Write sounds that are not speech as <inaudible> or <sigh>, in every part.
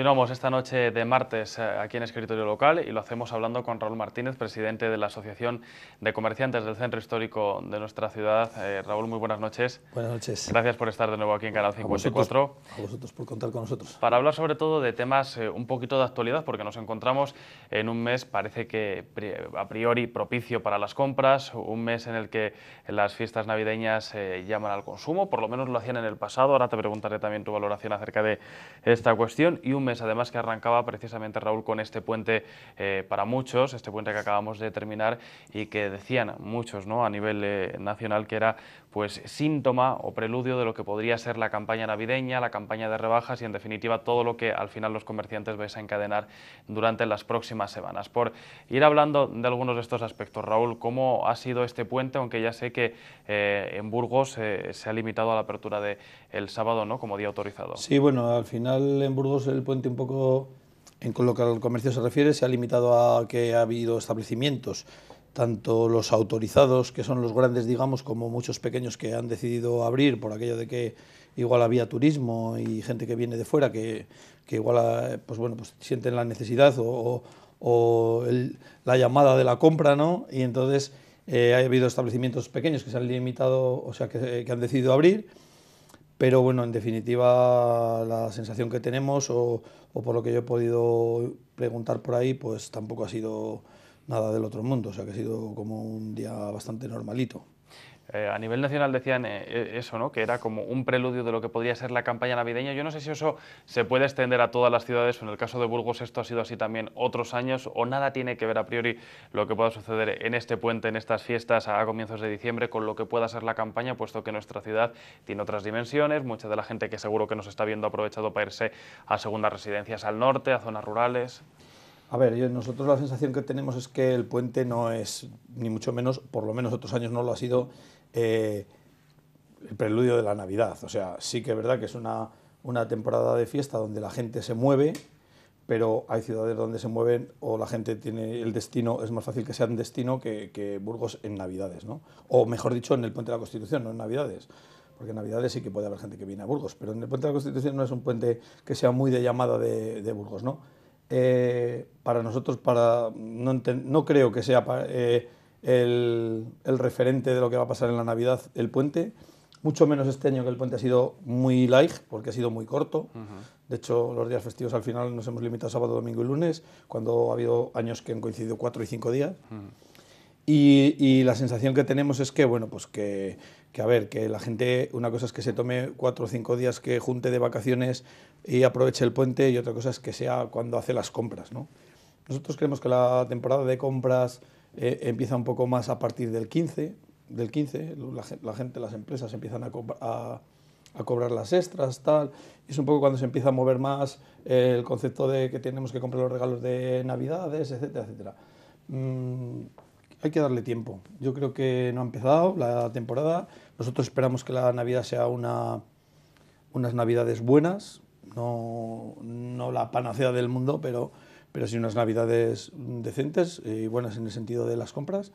Continuamos esta noche de martes eh, aquí en Escritorio Local y lo hacemos hablando con Raúl Martínez, presidente de la Asociación de Comerciantes del Centro Histórico de nuestra ciudad. Eh, Raúl, muy buenas noches. Buenas noches. Gracias por estar de nuevo aquí en Canal 54. A vosotros, a vosotros por contar con nosotros. Para hablar sobre todo de temas eh, un poquito de actualidad, porque nos encontramos en un mes, parece que a priori propicio para las compras, un mes en el que las fiestas navideñas llaman al consumo, por lo menos lo hacían en el pasado. Ahora te preguntaré también tu valoración acerca de esta cuestión y un además que arrancaba precisamente Raúl con este puente eh, para muchos, este puente que acabamos de terminar y que decían muchos ¿no? a nivel eh, nacional que era pues síntoma o preludio de lo que podría ser la campaña navideña, la campaña de rebajas y en definitiva todo lo que al final los comerciantes vais a encadenar durante las próximas semanas. Por ir hablando de algunos de estos aspectos, Raúl, ¿cómo ha sido este puente? Aunque ya sé que eh, en Burgos se ha limitado a la apertura del el sábado ¿no? como día autorizado. Sí, bueno, al final en Burgos el puente un poco, en lo que al comercio se refiere, se ha limitado a que ha habido establecimientos, tanto los autorizados, que son los grandes, digamos, como muchos pequeños que han decidido abrir por aquello de que igual había turismo y gente que viene de fuera que, que igual pues bueno, pues sienten la necesidad o, o la llamada de la compra, ¿no? Y entonces eh, ha habido establecimientos pequeños que se han limitado, o sea, que, que han decidido abrir pero bueno, en definitiva la sensación que tenemos o, o, por lo que yo he podido preguntar por ahí, pues tampoco ha sido nada del otro mundo, o sea que ha sido como un día bastante normalito. Eh, a nivel nacional decían eh, eh, eso, ¿no? que era como un preludio de lo que podría ser la campaña navideña. Yo no sé si eso se puede extender a todas las ciudades, o en el caso de Burgos esto ha sido así también otros años, o nada tiene que ver a priori lo que pueda suceder en este puente, en estas fiestas a comienzos de diciembre, con lo que pueda ser la campaña, puesto que nuestra ciudad tiene otras dimensiones, mucha de la gente que seguro que nos está viendo ha aprovechado para irse a segundas residencias al norte, a zonas rurales. A ver, nosotros la sensación que tenemos es que el puente no es, ni mucho menos, por lo menos otros años no lo ha sido, eh, el preludio de la Navidad. O sea, sí que es verdad que es una, una temporada de fiesta donde la gente se mueve, pero hay ciudades donde se mueven o la gente tiene el destino, es más fácil que sea un destino que, Burgos en Navidades, ¿no? O mejor dicho, en el Puente de la Constitución, no en Navidades. Porque en Navidades sí que puede haber gente que viene a Burgos, pero en el Puente de la Constitución no es un puente que sea muy de llamada de Burgos, ¿no? Eh, para nosotros, para, no, no creo que sea eh, el, el, referente de lo que va a pasar en la Navidad el puente, mucho menos este año que el puente ha sido muy light, porque ha sido muy corto. Uh -huh. De hecho, los días festivos al final nos hemos limitado sábado, domingo y lunes, cuando ha habido años que han coincidido cuatro y cinco días. Uh -huh. Y, y, la sensación que tenemos es que, bueno, pues que, que, a ver, que la gente, una cosa es que se tome cuatro o cinco días que junte de vacaciones y aproveche el puente y otra cosa es que sea cuando hace las compras, ¿no? Nosotros creemos que la temporada de compras eh, empieza un poco más a partir del 15, del 15, la, la gente, las empresas empiezan a, a, a, cobrar las extras, tal, es un poco cuando se empieza a mover más eh, el concepto de que tenemos que comprar los regalos de Navidades, etcétera, etcétera. Mm, hay que darle tiempo. Yo creo que no ha empezado la temporada. Nosotros esperamos que la Navidad sea una, unas Navidades buenas, no, no la panacea del mundo, pero pero sí unas navidades decentes y buenas en el sentido de las compras.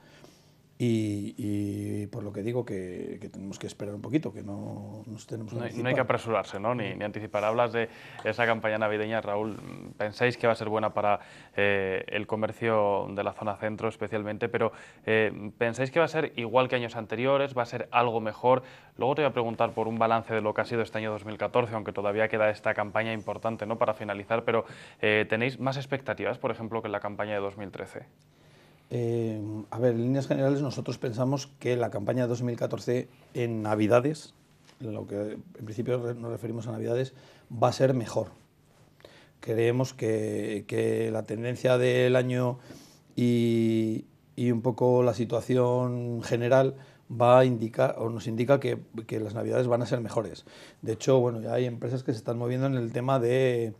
Y, y, por lo que digo que, que, tenemos que esperar un poquito, que no nos tenemos que no, no hay que apresurarse, ¿no? Ni, ni, anticipar. Hablas de esa campaña navideña, Raúl. ¿Pensáis que va a ser buena para eh, el comercio de la zona centro especialmente? Pero eh, ¿pensáis que va a ser igual que años anteriores? ¿Va a ser algo mejor? Luego te voy a preguntar por un balance de lo que ha sido este año 2014, aunque todavía queda esta campaña importante ¿no? para finalizar. Pero eh, ¿tenéis más expectativas, por ejemplo, que en la campaña de 2013? Eh, a ver, en líneas generales nosotros pensamos que la campaña de 2014 en Navidades, lo que en principio nos referimos a Navidades, va a ser mejor. Creemos que, la tendencia del año y, y, un poco la situación general va a indicar o nos indica que, las navidades van a ser mejores. De hecho, bueno, ya hay empresas que se están moviendo en el tema de,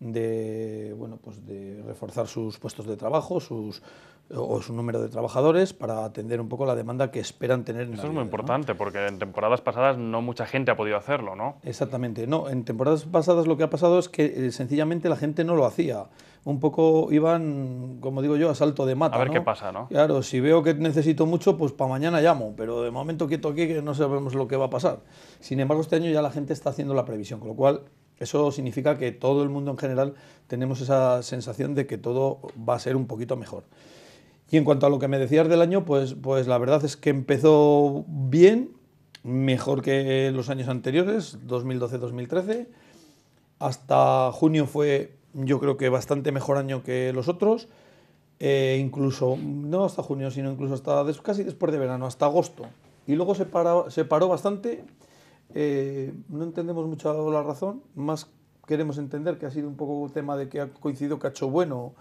bueno, pues de reforzar sus puestos de trabajo, sus, o su número de trabajadores para atender un poco la demanda que esperan tener. En Eso es muy importante ¿no? porque en temporadas pasadas no mucha gente ha podido hacerlo, ¿no? Exactamente, no, en temporadas pasadas lo que ha pasado es que eh, sencillamente la gente no lo hacía. Un poco iban, como digo yo, a salto de mata. A ver ¿no? qué pasa, ¿no? Claro, si veo que necesito mucho, pues para mañana llamo, pero de momento quieto aquí que no sabemos lo que va a pasar. Sin embargo, este año ya la gente está haciendo la previsión, con lo cual Eso significa que todo el mundo en general tenemos esa sensación de que todo va a ser un poquito mejor. Y en cuanto a lo que me decías del año, pues, pues la verdad es que empezó bien, mejor que los años anteriores, 2012-2013. Hasta junio fue, yo creo que bastante mejor año que los otros. Eh, incluso, no hasta junio, sino incluso hasta casi después de verano, hasta agosto. Y luego se, se paró bastante. Eh, no entendemos mucho la razón, más queremos entender que ha sido un poco tema de que ha coincidido cacho bueno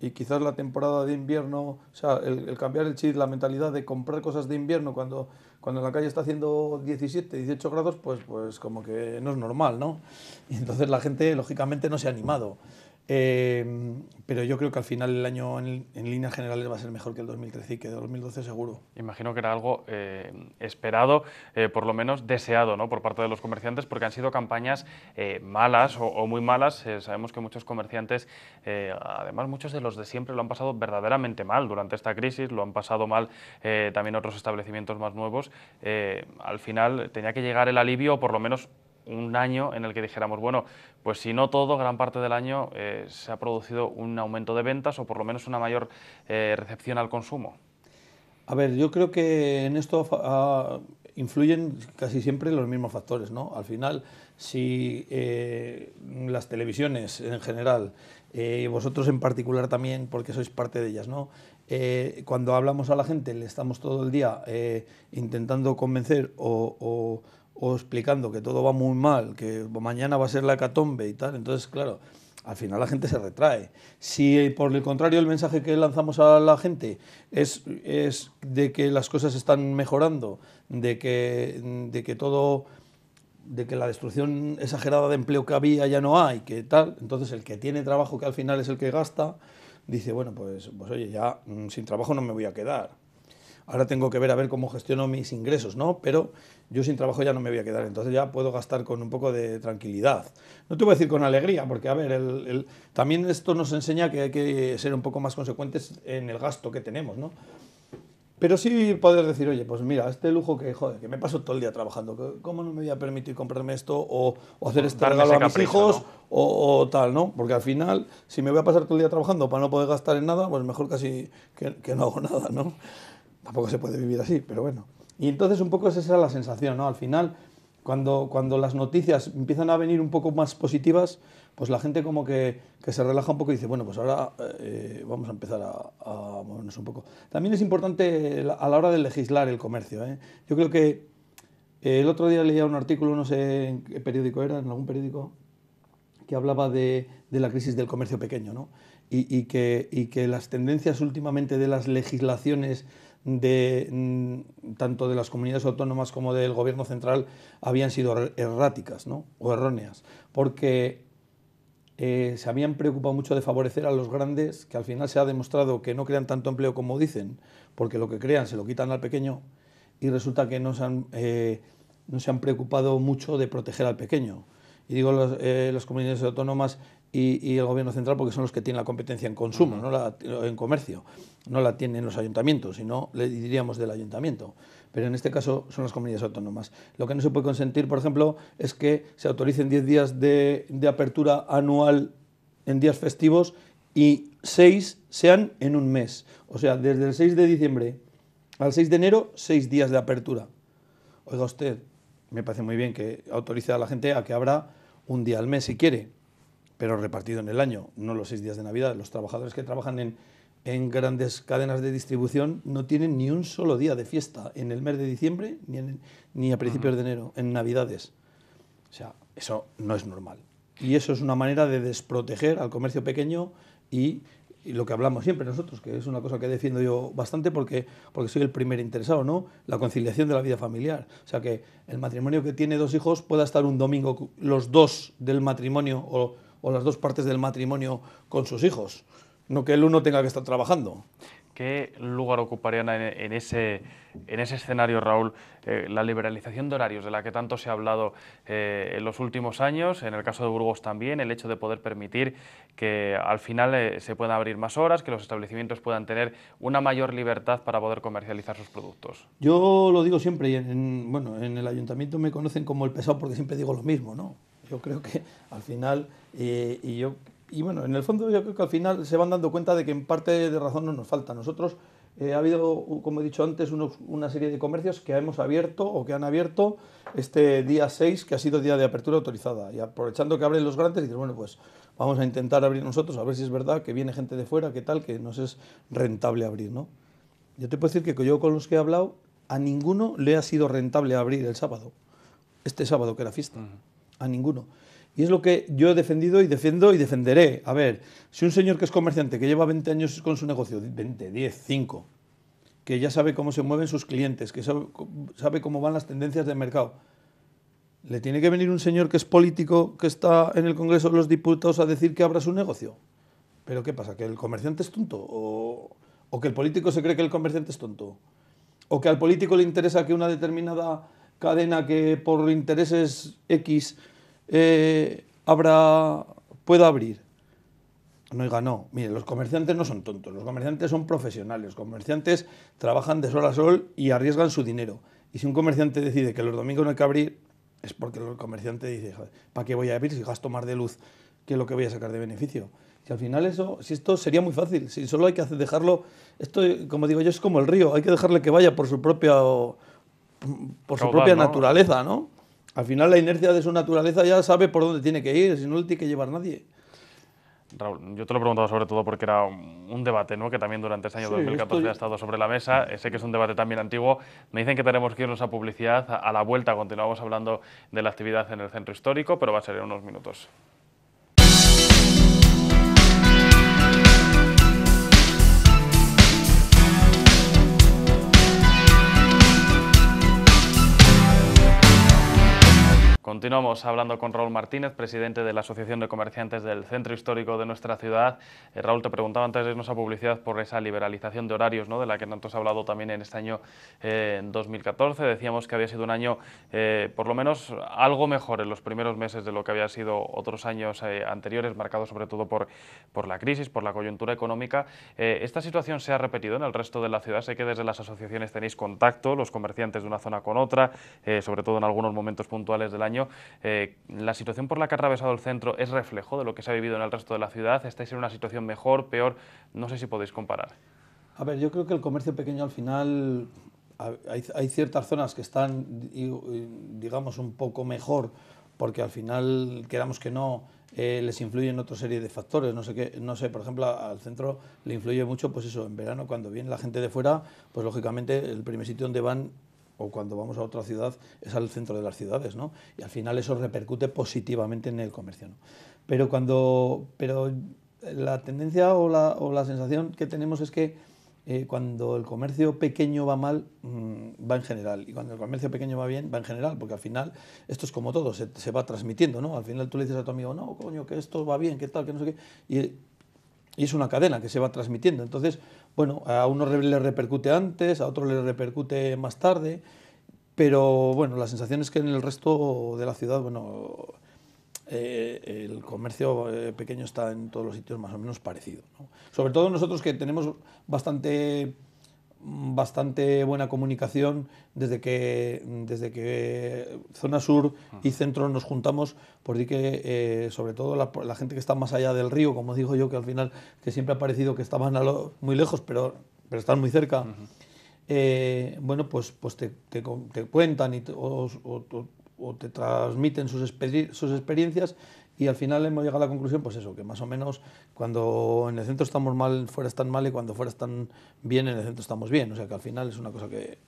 y quizás la temporada de invierno, o sea, el, cambiar el chip, la mentalidad de comprar cosas de invierno cuando, cuando en la calle está haciendo 17, 18 grados, pues, pues como que no es normal, ¿no? Y entonces la gente, lógicamente, no se ha animado. Eh, pero yo creo que al final el año en, líneas generales va a ser mejor que el 2013 y que el 2012 seguro. Imagino que era algo eh, esperado, eh, por lo menos deseado ¿no? por parte de los comerciantes, porque han sido campañas malas o, muy malas. sabemos que muchos comerciantes, además muchos de los de siempre, lo han pasado verdaderamente mal durante esta crisis, lo han pasado mal también otros establecimientos más nuevos. al final tenía que llegar el alivio, o por lo menos un año en el que dijéramos, bueno, pues si no todo, gran parte del año eh, se ha producido un aumento de ventas o por lo menos una mayor eh, recepción al consumo? A ver, yo creo que en esto ah, influyen casi siempre los mismos factores, ¿no? Al final, si eh, las televisiones en general, y vosotros en particular también, porque sois parte de ellas, ¿no? cuando hablamos a la gente, le estamos todo el día intentando convencer o explicando que todo va muy mal, que mañana va a ser la hecatombe y tal, entonces, claro, al final la gente se retrae. Si por el contrario el mensaje que lanzamos a la gente es, es de que las cosas están mejorando, de que, de que todo de que la destrucción exagerada de empleo que había ya no hay, que tal, entonces el que tiene trabajo, que al final es el que gasta, dice, bueno, pues, pues oye, ya mm, sin trabajo no me voy a quedar. Ahora tengo que ver a ver cómo gestiono mis ingresos, ¿no? Pero yo sin trabajo ya no me voy a quedar, entonces ya puedo gastar con un poco de tranquilidad. No te voy a decir con alegría, porque a ver, el, también esto nos enseña que hay que ser un poco más consecuentes en el gasto que tenemos, ¿no? Pero sí poder decir, oye, pues mira, este lujo que, joder, que me paso todo el día trabajando, ¿cómo no me voy a permitir comprarme esto o, hacer este regalo a mis hijos o, tal, ¿no? Porque al final, si me voy a pasar todo el día trabajando para no poder gastar en nada, pues mejor casi que, que no hago <laughs> nada, ¿no? Tampoco se puede vivir así, pero bueno. Y entonces un poco esa es la sensación, ¿no? Al final, cuando, cuando las noticias empiezan a venir un poco más positivas, pues la gente como que, que se relaja un poco y dice, bueno, pues ahora eh, vamos a empezar a, movernos un poco. También es importante a la hora de legislar el comercio. ¿eh? Yo creo que eh, el otro día leía un artículo, no sé en qué periódico era, en algún periódico, que hablaba de, de la crisis del comercio pequeño, ¿no? Y, y, que, y que las tendencias últimamente de las legislaciones de, mm, tanto de las comunidades autónomas como del gobierno central habían sido er-, erráticas o erróneas, porque eh, se habían preocupado mucho de favorecer a los grandes, que al final se ha demostrado que no crean tanto empleo como dicen, porque lo que crean se lo quitan al pequeño, y resulta que no se han, eh, no se han preocupado mucho de proteger al pequeño. Y digo eh, las comunidades autónomas y, el gobierno central porque son los que tienen la competencia en consumo, no en comercio. No la tienen los ayuntamientos, sino le diríamos del ayuntamiento. Pero en este caso son las comunidades autónomas. Lo que no se puede consentir, por ejemplo, es que se autoricen 10 días de, de apertura anual en días festivos y 6 sean en un mes. O sea, desde el 6 de diciembre al 6 de enero, 6 días de apertura. Oiga usted, me parece muy bien que autorice a la gente a que abra un día al mes si quiere, pero repartido en el año, no los seis días de Navidad. Los trabajadores que trabajan en, en grandes cadenas de distribución no tienen ni un solo día de fiesta en el mes de diciembre ni, ni a principios de enero, en Navidades. O sea, eso no es normal. Y eso es una manera de desproteger al comercio pequeño y, y, lo que hablamos siempre nosotros, que es una cosa que defiendo yo bastante porque, porque soy el primer interesado, ¿no? La conciliación de la vida familiar. O sea, que el matrimonio que tiene dos hijos pueda estar un domingo los dos del matrimonio o o las dos partes del matrimonio con sus hijos, no que el uno tenga que estar trabajando. ¿Qué lugar ocuparían en, ese, en ese escenario, Raúl, eh, la liberalización de horarios de la que tanto se ha hablado eh, en los últimos años, en el caso de Burgos también, el hecho de poder permitir que al final eh, se puedan abrir más horas, que los establecimientos puedan tener una mayor libertad para poder comercializar sus productos? Yo lo digo siempre, y en, bueno, en el ayuntamiento me conocen como el pesado porque siempre digo lo mismo, ¿no? Yo creo que al final, y yo y bueno, en el fondo yo creo que al final se van dando cuenta de que en parte de razón no nos falta. Nosotros eh, ha habido, como he dicho antes, una serie de comercios que hemos abierto o que han abierto este día 6, que ha sido día de apertura autorizada. Y aprovechando que abren los grandes, dices, bueno, pues vamos a intentar abrir nosotros, a ver si es verdad que viene gente de fuera, qué tal, que nos es rentable abrir, ¿no? Yo te puedo decir que yo con los que he hablado, a ninguno le ha sido rentable abrir el sábado, este sábado que era fiesta, a ninguno. Y es lo que yo he defendido y defiendo y defenderé. A ver, si un señor que es comerciante, que lleva 20 años con su negocio, 20, 10, 5, que ya sabe cómo se mueven sus clientes, que sabe, cómo van las tendencias del mercado, ¿le tiene que venir un señor que es político, que está en el Congreso de los Diputados a decir que abra su negocio? ¿Pero qué pasa? ¿Que el comerciante es tonto? ¿O, o que el político se cree que el comerciante es tonto? ¿O que al político le interesa que una determinada cadena que por intereses X eh, habrá, pueda abrir. No, diga, no. Mire, los comerciantes no son tontos, los comerciantes son profesionales, los comerciantes trabajan de sol a sol y arriesgan su dinero. Y si un comerciante decide que los domingos no hay que abrir, es porque el comerciante dice, ¿para qué voy a abrir si gasto más de luz que lo que voy a sacar de beneficio? Si al final eso, si esto sería muy fácil, si solo hay que dejarlo, esto, como digo yo, es como el río, hay que dejarle que vaya por su propia, por su propia naturaleza, ¿no? Al final la inercia de su naturaleza ya sabe por dónde tiene que ir, si no le tiene que llevar nadie. Raúl, yo te lo he preguntado sobre todo porque era un debate ¿no? que también durante este año 2014 ha estado sobre la mesa. Sé que es un debate también antiguo. Me dicen que tenemos que irnos a publicidad. A la vuelta continuamos hablando de la actividad en el centro histórico, pero va a ser en unos minutos. Continuamos hablando con Raúl Martínez, presidente de la Asociación de Comerciantes del Centro Histórico de nuestra ciudad. Eh, Raúl, te preguntaba antes de irnos a publicidad por esa liberalización de horarios, ¿no? de la que tanto has hablado también en este año eh, 2014. Decíamos que había sido un año, eh, por lo menos, algo mejor en los primeros meses de lo que había sido otros años eh, anteriores, marcados sobre todo por, por la crisis, por la coyuntura económica. ¿Esta situación se ha repetido en el resto de la ciudad? Sé que desde las asociaciones tenéis contacto, los comerciantes de una zona con otra, sobre todo en algunos momentos puntuales del año eh, ¿La situación por la que ha atravesado el centro es reflejo de lo que se ha vivido en el resto de la ciudad? ¿Estáis en una situación mejor, peor? No sé si podéis comparar. A ver, yo creo que el comercio pequeño al final hay, ciertas zonas que están, digamos, un poco mejor porque al final, queramos que no, eh, les influyen otra serie de factores. No sé, qué, no sé, por ejemplo, al centro le influye mucho, pues eso, en verano cuando viene la gente de fuera, pues lógicamente el primer sitio donde van o cuando vamos a otra ciudad es al centro de las ciudades, ¿no? Y al final eso repercute positivamente en el comercio, ¿no? Pero cuando, pero la tendencia o la, o la sensación que tenemos es que eh, cuando el comercio pequeño va mal, mm, va en general. Y cuando el comercio pequeño va bien, va en general, porque al final esto es como todo, se, se, va transmitiendo, ¿no? Al final tú le dices a tu amigo, no, coño, que esto va bien, que tal, que no sé qué. Y, y es una cadena que se va transmitiendo. Entonces, bueno, a uno le repercute antes, a otro le repercute más tarde, pero bueno, la sensación es que en el resto de la ciudad, bueno, eh, el comercio eh, pequeño está en todos los sitios más o menos parecido. Sobre todo nosotros que tenemos bastante bastante buena comunicación desde que, desde que Zona Sur y Centro nos juntamos, por que eh, sobre todo la, gente que está más allá del río, como digo yo, que al final que siempre ha parecido que estaban muy lejos, pero, pero están muy cerca, eh, bueno, pues, pues te, te, cuentan y o, o, te transmiten sus, sus experiencias y al final hemos llegado a la conclusión, pues eso, que más o menos cuando en el centro estamos mal, fuera están mal y cuando fuera están bien, en el centro estamos bien. O sea que al final es una cosa que,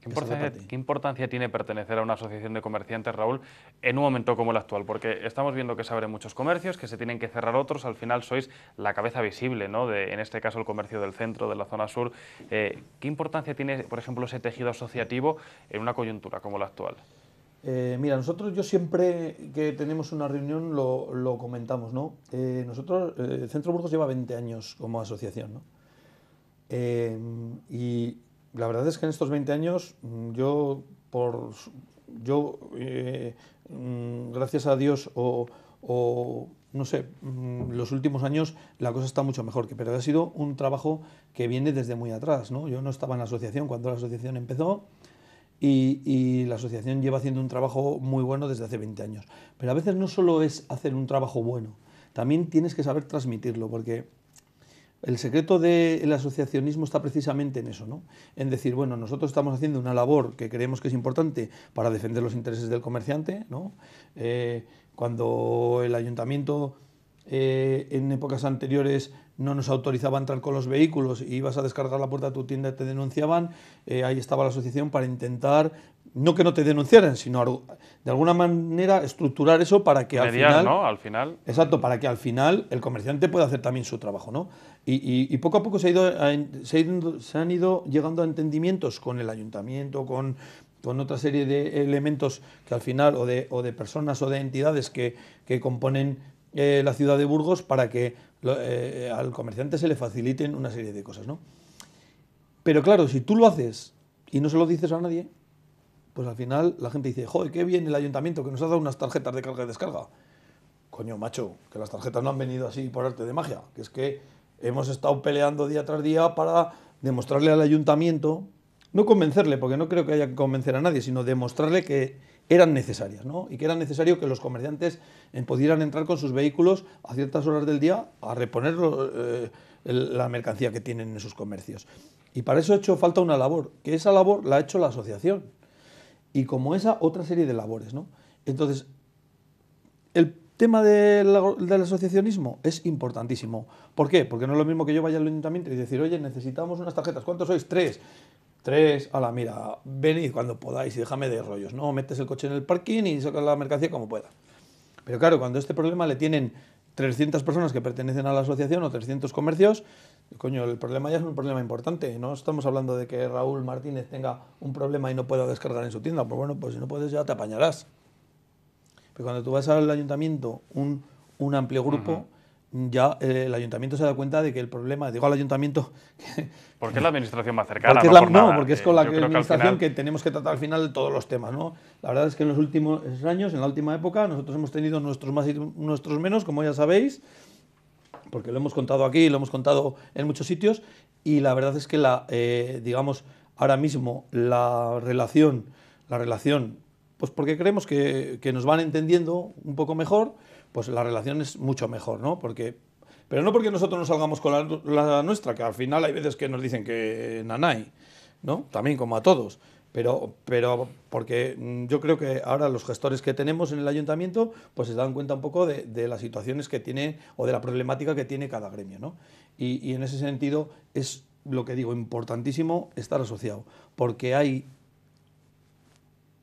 ¿Qué importancia, tiene pertenecer a una asociación de comerciantes, Raúl, en un momento como el actual? Porque estamos viendo que se abren muchos comercios, que se tienen que cerrar otros, al final sois la cabeza visible, ¿no? de, en este caso el comercio del centro, de la zona sur. Eh, ¿Qué importancia tiene, por ejemplo, ese tejido asociativo en una coyuntura como la actual? Eh, mira, nosotros yo siempre que tenemos una reunión lo, comentamos, ¿no? Eh, nosotros, el Centro Burgos lleva 20 años como asociación, ¿no? y la verdad es que en estos 20 años mm, yo, por, yo eh, mm, gracias a Dios o, no sé, mm, los últimos años la cosa está mucho mejor, pero ha sido un trabajo que viene desde muy atrás. ¿no? Yo no estaba en la asociación cuando la asociación empezó y, la asociación lleva haciendo un trabajo muy bueno desde hace 20 años. Pero a veces no solo es hacer un trabajo bueno, también tienes que saber transmitirlo, porque el secreto del asociacionismo está precisamente en eso, ¿no? En decir, bueno, nosotros estamos haciendo una labor que creemos que es importante para defender los intereses del comerciante, ¿no? Eh, cuando el ayuntamiento eh, en épocas anteriores no nos autorizaba entrar con los vehículos y ibas a descargar la puerta de tu tienda y te denunciaban, eh, ahí estaba la asociación para intentar, no que no te denunciaran, sino de alguna manera estructurar eso para que al final... ¿no? Al final... Exacto, para que al final el comerciante pueda hacer también su trabajo, ¿no? Y, poco a poco se, ha ido, se, han ido llegando a entendimientos con el ayuntamiento, con, con otra serie de elementos que al final, o de, o de personas o de entidades que, que componen eh, la ciudad de Burgos para que eh, al comerciante se le faciliten una serie de cosas, ¿no? Pero claro, si tú lo haces y no se lo dices a nadie, pues al final la gente dice, joder, qué bien el ayuntamiento que nos ha dado unas tarjetas de carga y descarga. Coño, macho, que las tarjetas no han venido así por arte de magia, que es que hemos estado peleando día tras día para demostrarle al ayuntamiento, no convencerle, porque no creo que haya que convencer a nadie, sino demostrarle que eran necesarias, ¿no? Y que era necesario que los comerciantes eh, pudieran entrar con sus vehículos a ciertas horas del día a reponer eh, la mercancía que tienen en sus comercios. Y para eso ha hecho falta una labor, que esa labor la ha hecho la asociación. Y como esa, otra serie de labores, ¿no? Entonces, el tema del asociacionismo es importantísimo. ¿Por qué? Porque no es lo mismo que yo vaya al ayuntamiento y decir, oye, necesitamos unas tarjetas. ¿Cuántos sois? Tres. Tres, la mira, venid cuando podáis y déjame de rollos, ¿no? Metes el coche en el parking y sacas la mercancía como pueda. Pero claro, cuando este problema le tienen 300 personas que pertenecen a la asociación o 300 comercios, coño, el problema ya es un problema importante. No estamos hablando de que Raúl Martínez tenga un problema y no pueda descargar en su tienda. Pues bueno, pues si no puedes ya te apañarás. Pero cuando tú vas al ayuntamiento, un, un amplio grupo, ya eh, el ayuntamiento se da cuenta de que el problema, digo al ayuntamiento... <laughs> porque es la administración más cercana. Porque no, no porque es con la administración que, tenemos que tratar al final todos los temas. ¿no? La verdad es que en los últimos años, en la última época, nosotros hemos tenido nuestros más y nuestros menos, como ya sabéis, porque lo hemos contado aquí, lo hemos contado en muchos sitios, y la verdad es que la, eh, digamos, ahora mismo la relación, la relación, pues porque creemos que, que nos van entendiendo un poco mejor, pues la relación es mucho mejor, ¿no? Porque, pero no porque nosotros nos salgamos con la, nuestra, que al final hay veces que nos dicen que nanay, ¿no? También como a todos. Pero, pero porque mm, yo creo que ahora los gestores que tenemos en el ayuntamiento pues se dan cuenta un poco de, las situaciones que tiene o de la problemática que tiene cada gremio. ¿no? Y, y en ese sentido es lo que digo, importantísimo estar asociado, porque hay,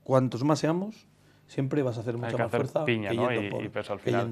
cuantos más seamos, siempre vas a hacer mucha más fuerza piña, ¿no? y, peso al final.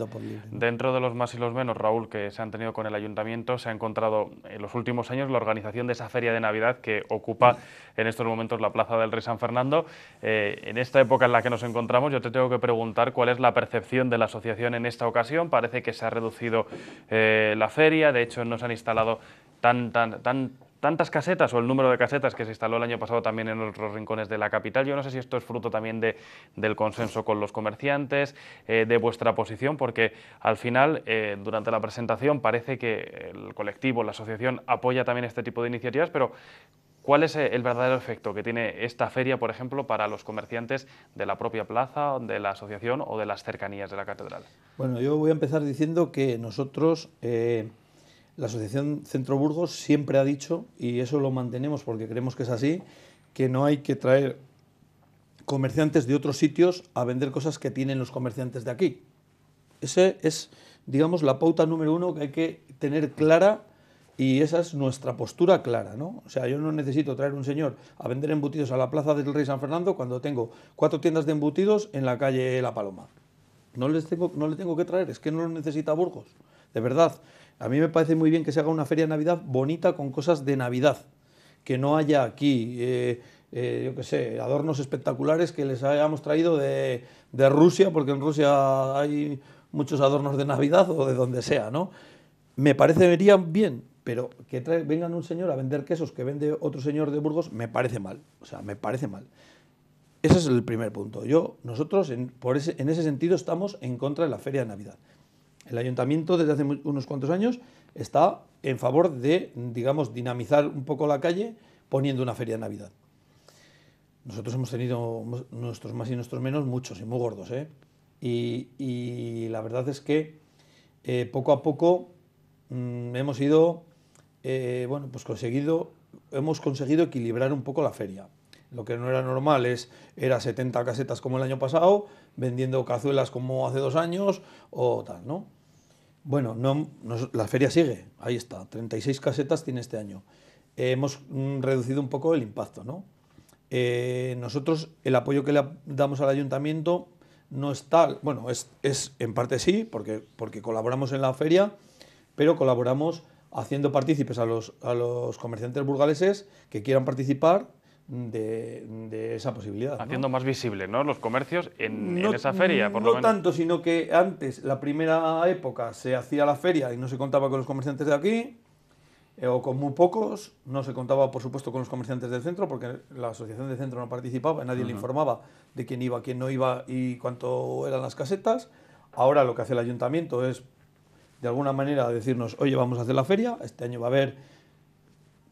Dentro de los más y los menos, Raúl, que se han tenido con el ayuntamiento, se ha encontrado en los últimos años la organización de esa feria de Navidad que ocupa en estos momentos la Plaza del Rey San Fernando. Eh, en esta época en la que nos encontramos, yo te tengo que preguntar cuál es la percepción de la asociación en esta ocasión. Parece que se ha reducido eh, la feria, de hecho no se han instalado tan, tan, tan tantas casetas o el número de casetas que se instaló el año pasado también en otros rincones de la capital. Yo no sé si esto es fruto también de, del consenso con los comerciantes, eh, de vuestra posición, porque al final, eh, durante la presentación, parece que el colectivo, la asociación, apoya también este tipo de iniciativas, pero ¿Cuál es el verdadero efecto que tiene esta feria, por ejemplo, para los comerciantes de la propia plaza, de la asociación o de las cercanías de la catedral? Bueno, yo voy a empezar diciendo que nosotros eh, la Asociación Centro Burgos siempre ha dicho, y eso lo mantenemos porque creemos que es así, que no hay que traer comerciantes de otros sitios a vender cosas que tienen los comerciantes de aquí. Ese es, digamos, la pauta número uno que hay que tener clara y esa es nuestra postura clara, ¿no? O sea, yo no necesito traer un señor a vender embutidos a la Plaza del Rey San Fernando cuando tengo cuatro tiendas de embutidos en la calle La Paloma. No, les tengo, no le tengo que traer, es que no lo necesita Burgos, de verdad. A mí me parece muy bien que se haga una feria de Navidad bonita con cosas de Navidad, que no haya aquí, eh, eh, yo qué sé, adornos espectaculares que les hayamos traído de, Rusia, porque en Rusia hay muchos adornos de Navidad o de donde sea, ¿no? Me parecería bien, pero que vengan un señor a vender quesos que vende otro señor de Burgos, me parece mal, o sea, me parece mal. Ese es el primer punto. Yo, nosotros, por ese, en ese sentido, estamos en contra de la feria de Navidad. El ayuntamiento desde hace unos cuantos años está en favor de, digamos, dinamizar un poco la calle poniendo una feria de Navidad. nosotros hemos tenido nuestros más y nuestros menos, muchos y muy gordos, ¿eh? Y, la verdad es que eh, poco a poco mm, hemos ido, eh, bueno, pues conseguido, hemos conseguido equilibrar un poco la feria. Lo que no era normal es, era 70 casetas como el año pasado, vendiendo cazuelas como hace dos años o tal, ¿no? Bueno, no, la feria sigue, ahí está, 36 casetas tiene este año. hemos mm, reducido un poco el impacto, ¿no? Eh, nosotros el apoyo que le damos al ayuntamiento no es tal, bueno, es, es en parte sí, porque, porque colaboramos en la feria, pero colaboramos haciendo partícipes a los, a los comerciantes burgaleses que quieran participar de, esa posibilidad. Haciendo más visible ¿no? los comercios en, esa feria, por no lo menos. tanto, sino que antes, la primera época, se hacía la feria y no se contaba con los comerciantes de aquí, eh, o con muy pocos, no se contaba por supuesto con los comerciantes del centro, porque la asociación de centro no participaba, nadie le informaba de quién iba, quién no iba y cuánto eran las casetas. Ahora lo que hace el ayuntamiento es, de alguna manera, decirnos, oye, vamos a hacer la feria, este año va a haber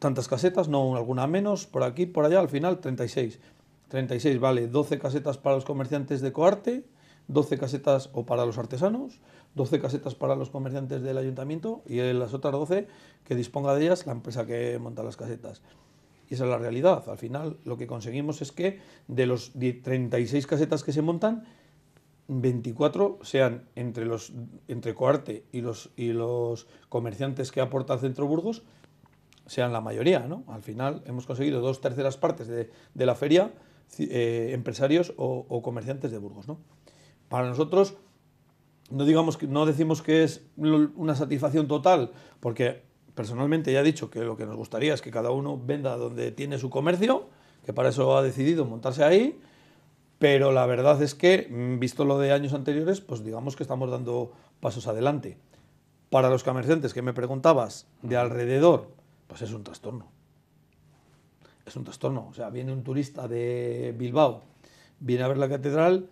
tantas casetas, no alguna menos, por aquí, por allá, al final 36. 36 vale 12 casetas para los comerciantes de Coarte, 12 casetas o para los artesanos, 12 casetas para los comerciantes del ayuntamiento y las otras 12 que disponga de ellas la empresa que monta las casetas. Y esa es la realidad. Al final lo que conseguimos es que de los 36 casetas que se montan, 24 sean entre, los, entre Coarte y los, y los comerciantes que aporta el Centro Burgos, sean la mayoría. ¿no? Al final hemos conseguido dos terceras partes de, de la feria, eh, empresarios o, o, comerciantes de Burgos. ¿no? Para nosotros no, digamos que, no decimos que es una satisfacción total, porque personalmente ya he dicho que lo que nos gustaría es que cada uno venda donde tiene su comercio, que para eso ha decidido montarse ahí, pero la verdad es que, mm, visto lo de años anteriores, pues digamos que estamos dando pasos adelante. Para los comerciantes que me preguntabas de alrededor, pues es un trastorno. Es un trastorno. O sea, viene un turista de Bilbao, viene a ver la catedral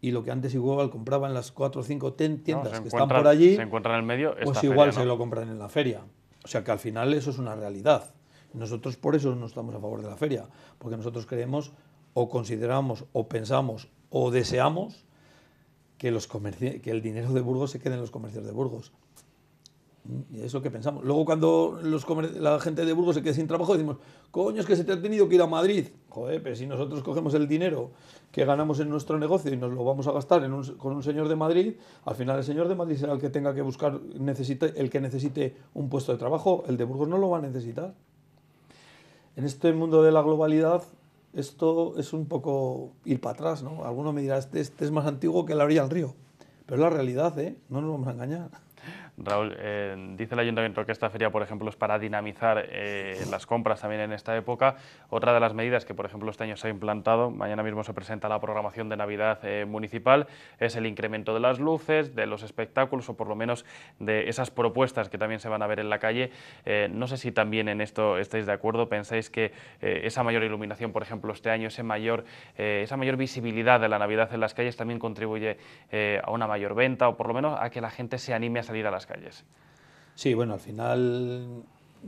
y lo que antes igual compraba en las cuatro o cinco tiendas que están por allí, se encuentra en el medio, pues igual se lo compran en la feria. O sea que al final eso es una realidad. Nosotros por eso no estamos a favor de la feria, porque nosotros creemos o consideramos o pensamos o deseamos que, los que el dinero de Burgos se quede en los comercios de Burgos. Es lo que pensamos. Luego cuando los la gente de Burgos se quede sin trabajo decimos, coño, es que se te ha tenido que ir a Madrid. Joder, pero si nosotros cogemos el dinero que ganamos en nuestro negocio y nos lo vamos a gastar en con un señor de Madrid, al final el señor de Madrid será el que tenga que buscar, necesite, el que necesite un puesto de trabajo, el de Burgos no lo va a necesitar. En este mundo de la globalidad, esto es un poco ir para atrás, ¿no? Alguno me dirá, este, este es más antiguo que la orilla del río. Pero es la realidad, ¿eh? No nos vamos a engañar. Raúl, eh, dice el Ayuntamiento que esta feria, por ejemplo, es para dinamizar eh, las compras también en esta época. Otra de las medidas que, por ejemplo, este año se ha implantado, mañana mismo se presenta la programación de Navidad eh, municipal, es el incremento de las luces, de los espectáculos o por lo menos de esas propuestas que también se van a ver en la calle. no sé si también en esto estáis de acuerdo, pensáis que esa mayor iluminación, por ejemplo, este año, ese mayor, esa mayor visibilidad de la Navidad en las calles también contribuye a una mayor venta o por lo menos a que la gente se anime a salir a las calles. Sí, bueno, al final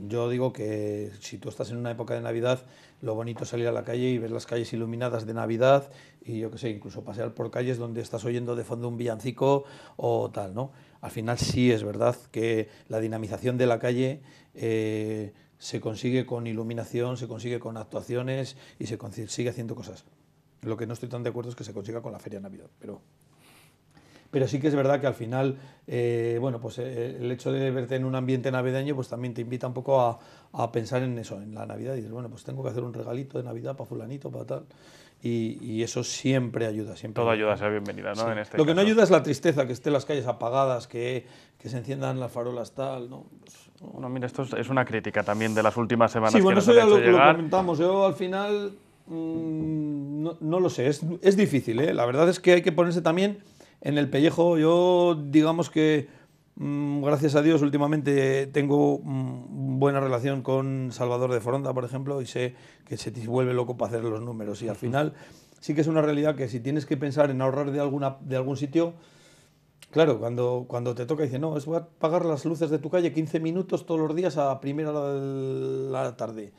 yo digo que si tú estás en una época de Navidad, lo bonito es salir a la calle y ver las calles iluminadas de Navidad y yo qué sé, incluso pasear por calles donde estás oyendo de fondo un villancico o tal, ¿no? Al final sí es verdad que la dinamización de la calle eh, se consigue con iluminación, se consigue con actuaciones y se consigue haciendo cosas. Lo que no estoy tan de acuerdo es que se consiga con la Feria de Navidad, pero pero sí que es verdad que al final, eh, bueno, pues eh, el hecho de verte en un ambiente navideño, pues también te invita un poco a, a, pensar en eso, en la Navidad. Y dices, bueno, pues tengo que hacer un regalito de Navidad para fulanito, para tal. Y, y eso siempre ayuda. Siempre Todo ayuda a ser bienvenida, ¿no? En este Lo que no ayuda es la tristeza, que estén las calles apagadas, que, que se enciendan las farolas, tal, ¿no? Pues, bueno, mira, esto es una crítica también de las últimas semanas. Sí, bueno, eso ya lo, lo, comentamos. Yo al final mmm, no, no, lo sé, es, es difícil, ¿eh? La verdad es que hay que ponerse también en el pellejo. Yo, digamos que, mm, gracias a Dios, últimamente tengo mm, buena relación con Salvador de Foronda, por ejemplo, y sé que se te vuelve loco para hacer los números. Y al final sí que es una realidad que si tienes que pensar en ahorrar de, alguna, de algún sitio, Claro, cuando, cuando te toca, dice, no, es voy a pagar las luces de tu calle 15 minutos todos los días a primera hora de la tarde.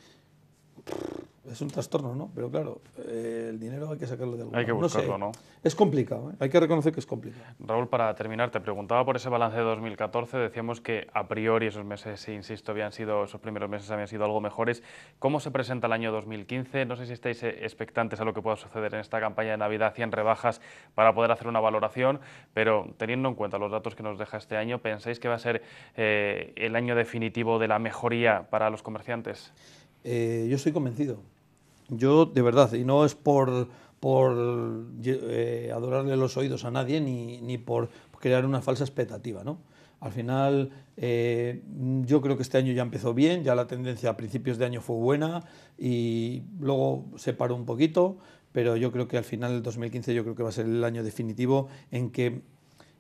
Es un trastorno, ¿no? Pero claro, eh, el dinero hay que sacarlo de algún Hay que lado. No sé, buscarlo, ¿no? Es complicado, ¿eh? hay que reconocer que es complicado. Raúl, para terminar, te preguntaba por ese balance de 2014. Decíamos que a priori esos meses, insisto, habían sido, esos primeros meses habían sido algo mejores. ¿Cómo se presenta el año 2015? No sé si estáis eh, expectantes a lo que pueda suceder en esta campaña de Navidad, 100 rebajas para poder hacer una valoración, pero teniendo en cuenta los datos que nos deja este año, ¿pensáis que va a ser eh, el año definitivo de la mejoría para los comerciantes? Yo estoy convencido. Yo, de verdad, y no es por, por eh, adorarle los oídos a nadie ni, ni por crear una falsa expectativa, ¿no? Al final, eh, yo creo que este año ya empezó bien, ya la tendencia a principios de año fue buena y luego se paró un poquito, pero yo creo que al final del 2015 yo creo que va a ser el año definitivo en que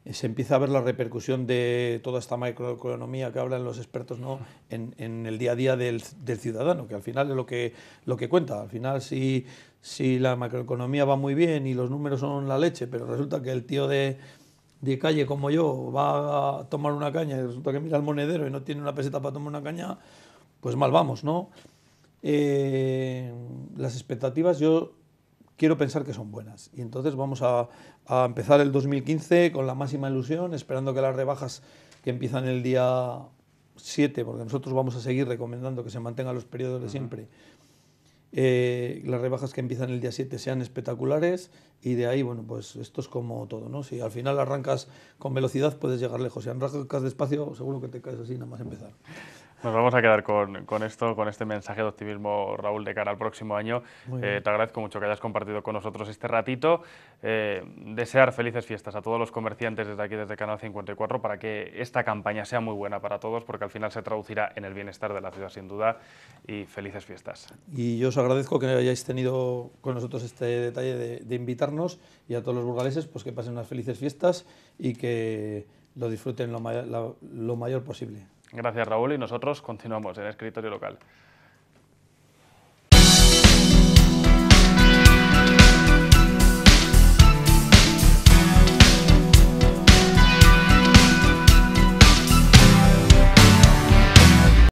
se empieza a ver la repercusión de toda esta macroeconomía que hablan los expertos ¿no? en, en el día a día del, del, ciudadano, que al final es lo que, lo que cuenta. Al final, si, si la macroeconomía va muy bien y los números son la leche, pero resulta que el tío de, de calle como yo va a tomar una caña y resulta que mira el monedero y no tiene una peseta para tomar una caña, pues mal vamos, ¿no? Eh, las expectativas yo quiero pensar que son buenas. Y entonces vamos a, a, empezar el 2015 con la máxima ilusión, esperando que las rebajas que empiezan el día 7, porque nosotros vamos a seguir recomendando que se mantengan los periodos de siempre, eh, las rebajas que empiezan el día 7 sean espectaculares y de ahí, bueno, pues esto es como todo, ¿no? Si al final arrancas con velocidad puedes llegar lejos, si arrancas despacio seguro que te caes así nada más empezar. Nos vamos a quedar con, con, esto, con este mensaje de optimismo, Raúl, de cara al próximo año. Eh, te agradezco mucho que hayas compartido con nosotros este ratito. Eh, desear felices fiestas a todos los comerciantes desde aquí, desde Canal 54, para que esta campaña sea muy buena para todos, porque al final se traducirá en el bienestar de la ciudad, sin duda. Y felices fiestas. Y yo os agradezco que hayáis tenido con nosotros este detalle de, de invitarnos y a todos los burgaleses pues que pasen unas felices fiestas y que lo disfruten lo, lo, lo mayor posible. Gracias Raúl y nosotros continuamos en Escritorio Local.